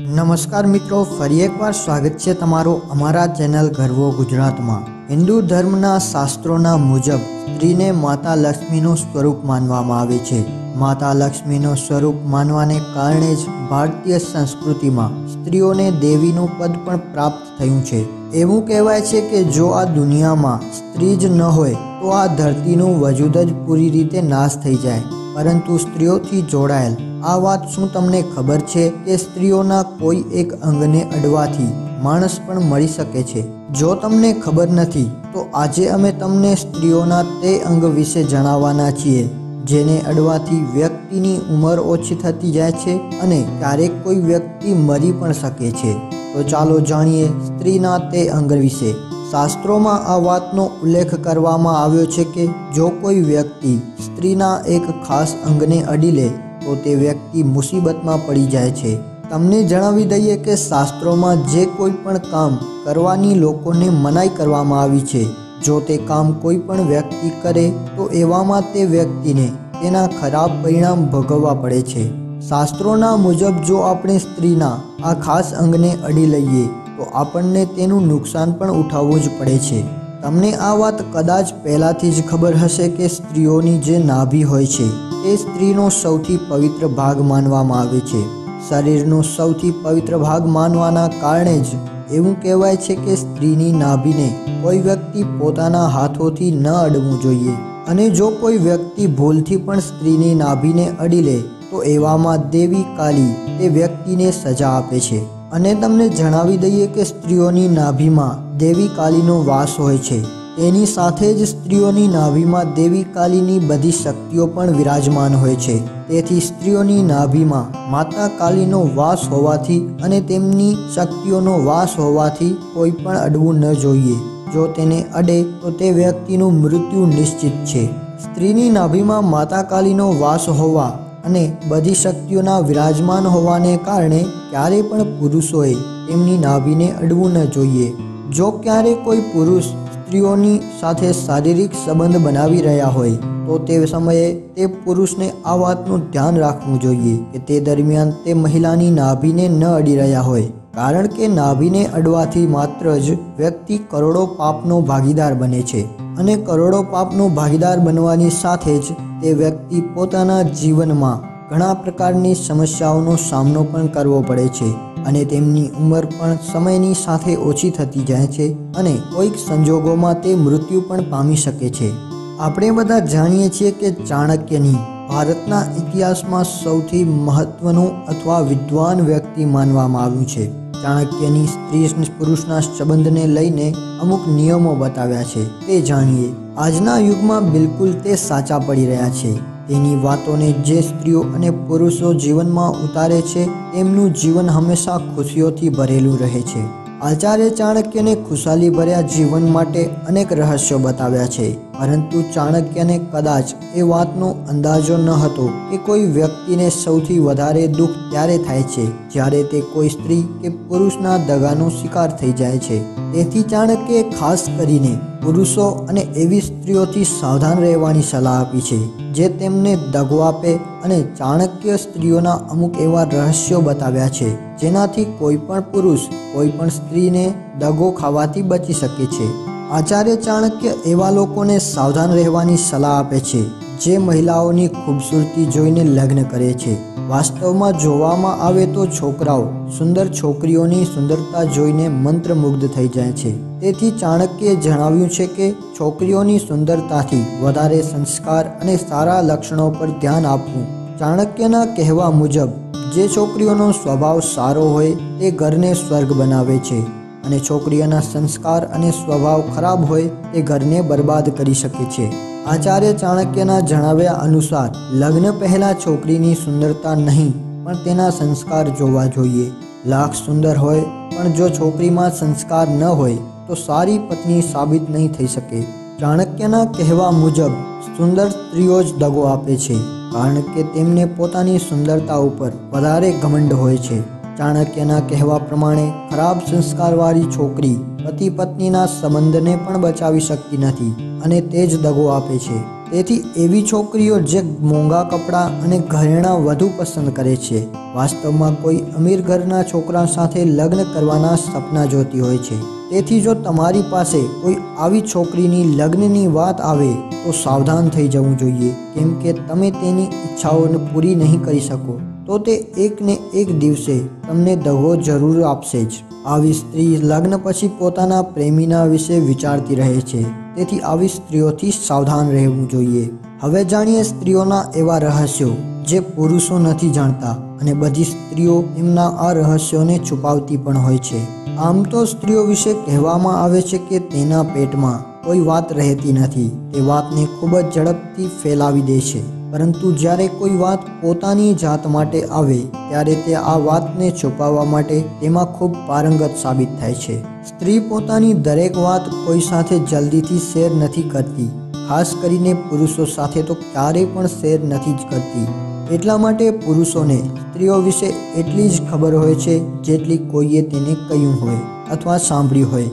નમસ્કાર મિત્રો, ફરી એકવાર સ્વાગત છે તમારું અમારા ચેનલ ગર્વો ગુજરાતમાં. હિન્દુ ધર્મના શાસ્ત્રોના મુજબ, સ્ત્રીને માતા લક્ષ્મીનું સ્વરૂપ માનવામાં આવે છે. માતા લક્ષ્મીનું સ્વરૂપ માનવાને કારણે જ ભારતીય સંસ્કૃતિમાં સ્ત્રીઓને દેવીનું પદ પણ પ્રાપ્ત થયું છે. એવું કહેવાય છે કે જો આ દુનિયામાં સ્ત્રી જ ન હોય, તો આ ધરતીનું વજૂદ જ પૂરી રીતે નાશ થઈ જાય. પરંતુ સ્ત્રીઓથી જોડાયેલ. આ વાત શું તમને ખબર છે કે સ્ત્રીઓના કોઈ એક અંગને અડવાથી માણસ પણ મળી શકે છે? જો તમને ખબર નથી, તો આજે અમે તમને સ્ત્રીઓના તે અંગ વિશે જણાવવાના છીએ, જેને અડવાથી વ્યક્તિની ઉંમર ઓછી થતી જાય છે અને ક્યારેક કોઈ વ્યક્તિ મરી પણ શકે છે. તો ચાલો જાણીએ સ્ત્રીના તે અંગ વિશે. શાસ્ત્રોમાં આ વાતનો ઉલ્લેખ કરવામાં આવ્યો છે કે જો કોઈ વ્યક્તિ સ્ત્રીના એક ખાસ અંગને અડી લે, તો તે વ્યક્તિ મુસીબતમાં પડી જાય છે. તમને જણાવી દઈએ કે શાસ્ત્રોમાં જે કોઈ પણ કામ કરવાની લોકોને મનાઈ કરવામાં આવી છે. જો તે કામ કોઈ પણ વ્યક્તિ કરે, તો એવામાં તે વ્યક્તિને તેના ખરાબ પરિણામ ભોગવવા પડે છે. શાસ્ત્રોના મુજબ જો આપણે સ્ત્રીના આ ખાસ અંગને અડી લઈએ તો આપણને તેનું નુકસાન પણ ઉઠાવવું જ પડે છે. તમને આ વાત કદાચ પહેલાંથી જ ખબર હશે કે સ્ત્રીઓની જે નાભી હોય છે, તે સ્ત્રીનો સૌથી પવિત્ર ભાગ માનવામાં આવે છે. શરીરનો સૌથી પવિત્ર ભાગ માનવાના કારણે જ એવું કહેવાય છે કે સ્ત્રીની નાભીને કોઈ વ્યક્તિ પોતાના હાથોથી ન અડવું જોઈએ. અને જો કોઈ વ્યક્તિ ભૂલથી પણ સ્ત્રીની નાભીને અડી લે, તો એવામાં દેવી કાલી તે વ્યક્તિને સજા આપે છે. અને તમને જણાવી દઈએ કે સ્ત્રીઓની નાભીમાં દેવી કાલીનો વાસ હોય છે. તેની સાથે જ સ્ત્રીઓની નાભીમાં દેવી કાલીની બધી શક્તિઓ પણ વિરાજમાન હોય છે. તેથી સ્ત્રીઓની નાભીમાં માતા કાલીનો વાસ હોવાથી અને તેમની શક્તિઓનો વાસ હોવાથી કોઈ પણ અડવું ન જોઈએ. જો તેને અડે, તો તે વ્યક્તિનું મૃત્યુ નિશ્ચિત છે. સ્ત્રીની નાભીમાં માતા કાલીનો વાસ હોવા અને બધી શક્તિઓના વિરાજમાન હોવાને કારણે ક્યારેય પણ પુરુષોએ તેમની નાભીને અડવું ન જોઈએ. જો ક્યારે કોઈ પુરુષ સ્ત્રીઓની સાથે શારીરિક સંબંધ બનાવી રહ્યા હોય, તો તે સમયે તે પુરુષને આ વાતનું ધ્યાન રાખવું જોઈએ કે તે દરમિયાન તે મહિલાની નાભીને ન અડી રહ્યા હોય. કારણ કે નાભીને અડવાથી માત્ર જ વ્યક્તિ કરોડો પાપનો ભાગીદાર બને છે. અને કરોડો પાપનો ભાગીદાર બનવાની સાથે જ તે વ્યક્તિ પોતાના જીવનમાં ઘણા પ્રકારની સમસ્યાઓનો સામનો પણ કરવો પડે છે અને તેમની ઉંમર પણ સમયની સાથે ઓછી થતી જાય છે અને કોઈક સંજોગોમાં તે મૃત્યુ પણ પામી શકે છે. આપણે બધા જાણીએ છીએ કે ચાણક્યની ભારતના ઇતિહાસમાં સૌથી મહત્વનું અથવા વિદ્વાન વ્યક્તિ માનવામાં આવ્યું છે. ચાણક્યની સ્ત્રી પુરુષના સંબંધને લઈને અમુક નિયમો બતાવ્યા છે. તે જાણીએ, આજના યુગમાં બિલકુલ તે સાચા પડી રહ્યા છે. તેની વાતોને જે સ્ત્રીઓ અને પુરુષો જીવનમાં ઉતારે છે, તેમનું જીવન હંમેશા ખુશીઓથી ભરેલું રહે છે. આચાર્ય ચાણક્યને ખુશાલી ભર્યા જીવન માટે અનેક રહસ્યો બતાવ્યા છે. પરંતુ ચાણક્યને કદાચ એ વાતનો અંદાજો ન હતો કે કોઈ વ્યક્તિને સૌથી વધારે દુઃખ ત્યારે થાય છે, જ્યારે તે કોઈ સ્ત્રી કે પુરુષના દગાનો શિકાર થઈ જાય છે. તેથી ચાણક્યે ખાસ કરીને પુરુષો અને એવી સ્ત્રીઓથી સાવધાન રહેવાની સલાહ આપી છે, જે તેમને દગો આપે અને ચાણક્ય સ્ત્રીઓના અમુક એવા રહસ્યો બતાવ્યા છે. જેનાથી કોઈ પણ પુરુષ, કોઈ પણ સ્ત્રીને દગો ખાવાથી બચી શકે છે. આચાર્ય ચાણક્ય એવા લોકોને સાવધાન રહેવાની સલાહ આપે છે, જે મહિલાઓની ખૂબસૂરતી જોઈને લગ્ન કરે છે. વાસ્તવમાં જોવામાં આવે તો છોકરાઓ સુંદર છોકરીઓની સુંદરતા જોઈને મંત્રમુગ્ધ થઈ જાય છે. તેથી ચાણક્યે જણાવ્યું છે કે, છોકરીઓની સુંદરતાથી વધારે સંસ્કાર અને સારા લક્ષણો પર ધ્યાન આપવું. ચાણક્યના કહેવા મુજબ જે છોકરીઓનો સ્વભાવ સારો હોય તે ઘરને સ્વર્ગ બનાવે છે અને છોકરીઓના સંસ્કાર અને સ્વભાવ ખરાબ હોય તે ઘરને બરબાદ કરી શકે છે. આચાર્ય ચાણક્યના જણાવ્યા અનુસાર, લગ્ન પહેલાં છોકરીની સુંદરતા નહીં, પણ તેના સંસ્કાર જોવા જોઈએ. લાખ સુંદર હોય, પણ જો છોકરીમાં સંસ્કાર ન હોય, તો સારી પત્ની સાબિત નહીં થઈ શકે. ચાણક્યના કહેવા મુજબ, સુંદર સ્ત્રીઓ જ દગો આપે છે. કારણ કે તેમને પોતાની સુંદરતા ઉપર વધારે ઘમંડ હોય છે. ચાણક્યના કહેવા પ્રમાણે, ખરાબ સંસ્કારવાળી છોકરી પતિ પત્નીના સંબંધને પણ બચાવી શકતી નથી અને તે જ દગો આપે છે. તેથી એવી છોકરીઓ જે મોંઘા કપડાં અને ઘરેણાં વધુ પસંદ કરે છે, વાસ્તવમાં કોઈ અમીર ઘરના છોકરા સાથે લગ્ન કરવાના સપના જોતી હોય છે. તેથી જો તમારી પાસે કોઈ આવી છોકરીની લગ્નની વાત આવે, તો સાવધાન થઈ જવું જોઈએ, કેમ કે તમે તેની ઈચ્છાઓને પૂરી નહીં કરી શકો. તો તે એકને એક દિવસે તમને દગો જરૂર આપશે જ. આવી સ્ત્રી લગ્ન પછી પોતાના પ્રેમીના વિશે વિચારતી રહે છે. તેથી આવી સ્ત્રીઓથી સાવધાન રહેવું જોઈએ. હવે જાણીએ સ્ત્રીઓના એવા રહસ્યો જે પુરુષો નથી જાણતા અને બધી સ્ત્રીઓ એમના આ રહસ્યોને છુપાવતી પણ હોય છે. આમ તો સ્ત્રીઓ વિશે કહેવામાં આવે છે કે તેના પેટમાં કોઈ વાત રહેતી નથી. તે વાતને ખૂબ જ ઝડપથી ફેલાવી દે છે. પરંતુ જ્યારે કોઈ વાત પોતાની જાત માટે આવે, ત્યારે તે આ વાતને છુપાવવા માટે તેમાં ખૂબ પારંગત સાબિત થાય છે. સ્ત્રી પોતાની દરેક વાત કોઈ સાથે જલ્દીથી શેર નથી કરતી. ખાસ કરીને પુરુષો સાથે તો ક્યારેય પણ શેર નથી જ કરતી. એટલા માટે પુરુષોને સ્ત્રીઓ વિશે એટલી જ ખબર હોય છે, જેટલી કોઈએ તેને કહ્યું હોય અથવા સાંભળ્યું હોય.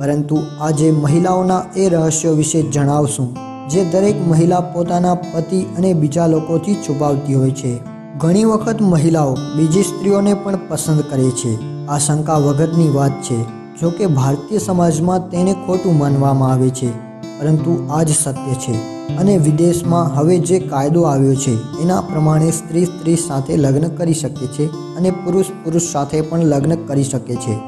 પરંતુ આજે મહિલાઓના એ રહસ્યો વિશે જણાવશું. જે દરેક મહિલા પોતાના પતિ અને બીજા લોકોથી છુપાવતી હોય છે. ઘણી વખત મહિલાઓ બીજી સ્ત્રીઓને પણ પસંદ કરે છે. આ શંકા વગરની વાત છે. જો કે ભારતીય સમાજમાં તેને ખોટું માનવામાં આવે છે. પરંતુ આ જ સત્ય છે. અને વિદેશમાં હવે જે કાયદો આવ્યો છે, એના પ્રમાણે સ્ત્રી સ્ત્રી સાથે લગ્ન કરી શકે છે અને પુરુષ પુરુષ સાથે પણ લગ્ન કરી શકે છે.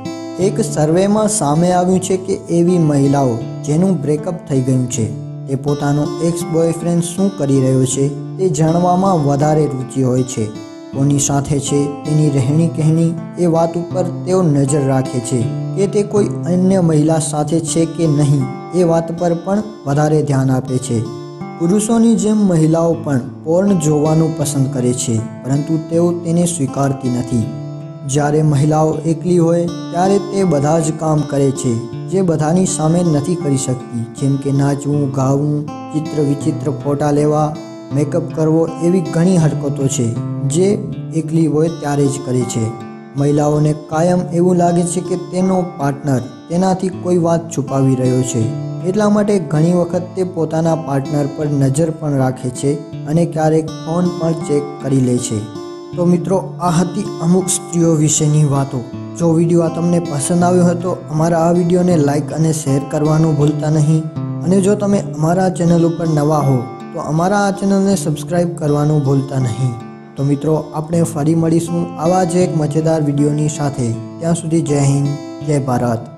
એક સર્વેમાં સામે આવ્યું છે કે એવી મહિલાઓ જેનું બ્રેકઅપ થઈ ગયું છે. તે પોતાનો એક્સ બોયફ્રેન્ડ શું કરી રહ્યો છે તે જાણવામાં વધારે રુચિ હોય છે. કોની સાથે છે તેની રહેણી કહેણી, એ વાત ઉપર તેઓ નજર રાખે છે કે તે કોઈ અન્ય મહિલા સાથે છે કે નહીં, એ વાત પર પણ વધારે ધ્યાન આપે છે. પુરુષોની જેમ મહિલાઓ પણ પોર્ન જોવાનું પસંદ કરે છે, પરંતુ તેઓ તેને સ્વીકારતી નથી. જ્યારે મહિલાઓ એકલી હોય, ત્યારે તે બધા જ કામ કરે છે. જે બધાની સામે નથી કરી શકતી. જેમ કે નાચવું, ગાવું, ચિત્ર વિચિત્ર ફોટા લેવા મેકઅપ કરવો એવી ઘણી હરકતો છે, જે એકલી હોય ત્યારે જ કરે છે. મહિલાઓને કાયમ એવું લાગે છે કે તેનો પાર્ટનર તેનાથી કોઈ વાત છુપાવી રહ્યો છે. એટલા માટે ઘણી વખત તે પોતાના પાર્ટનર પર નજર પણ રાખે છે અને ક્યારેક ફોન પણ ચેક કરી લે છે. તો મિત્રો, આ હતી અમુક સ્ત્રીઓ વિશેની વાતો. જો વીડિયો આ તમને પસંદ આવ્યો હતો અમારા આ વિડીયોને લાઇક અને શેર કરવાનું ભૂલતા નહીં. અને જો તમે અમારા ચેનલ ઉપર નવા હો, તો અમારા આ ચેનલને સબસ્ક્રાઈબ કરવાનું ભૂલતા નહીં. તો મિત્રો, આપણે ફરી મળીશું આવા જ એક મજેદાર વિડીયોની સાથે. ત્યાં સુધી જય હિન્દ, જય ભારત.